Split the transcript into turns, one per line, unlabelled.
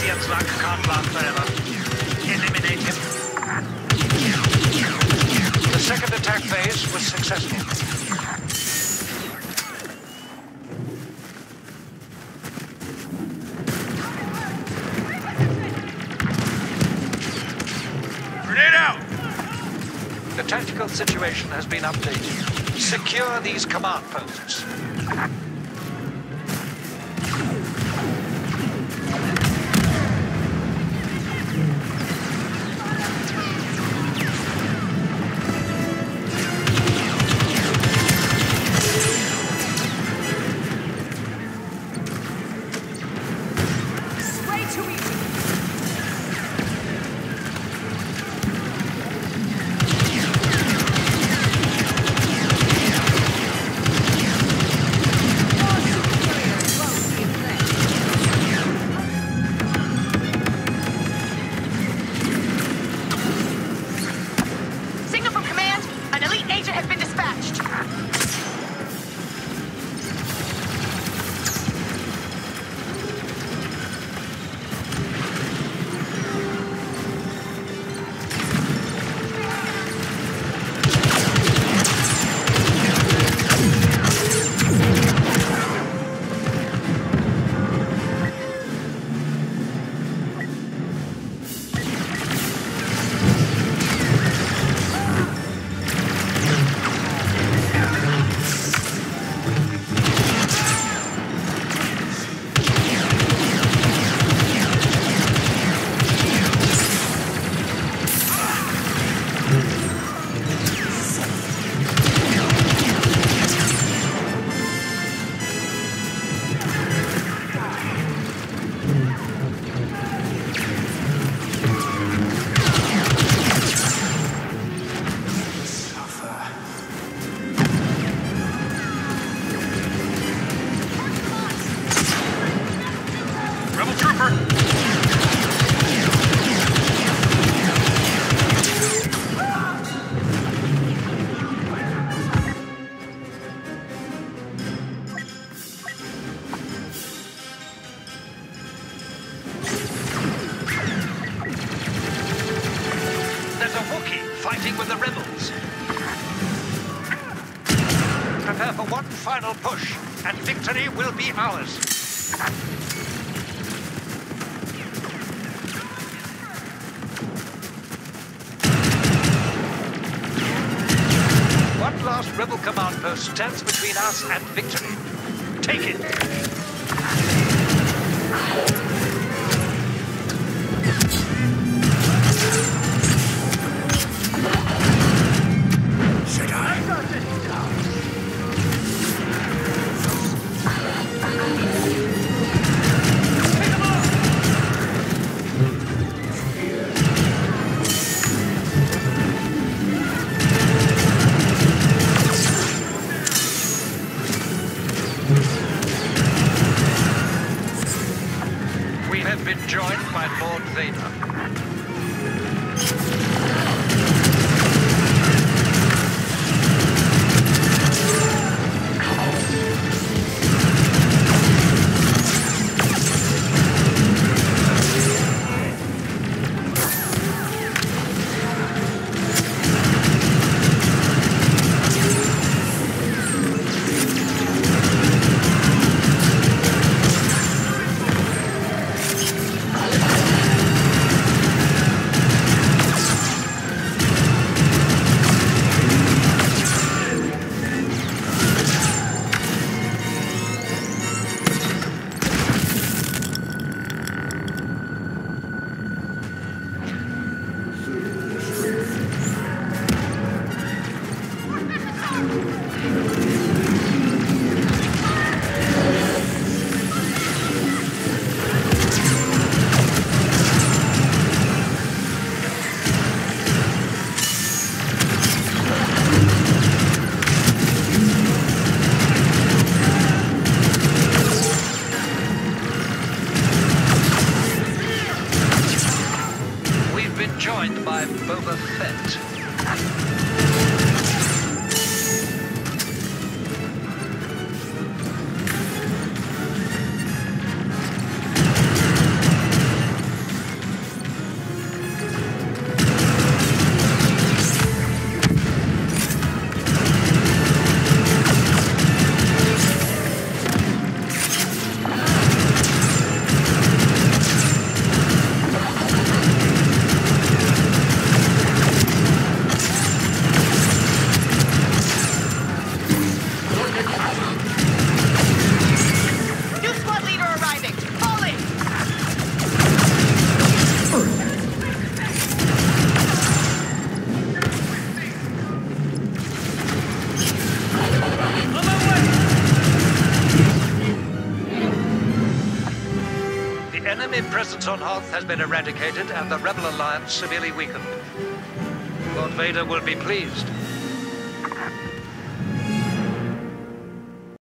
Sears Luck can't last forever. Eliminate him. The second attack phase was successful. The tactical situation has been updated. Secure these command posts. For one final push, and victory will be ours. One last rebel command post stands between us and victory. Take it. overfed. Presence on Hoth has been eradicated and the Rebel Alliance severely weakened. Lord Vader will be pleased.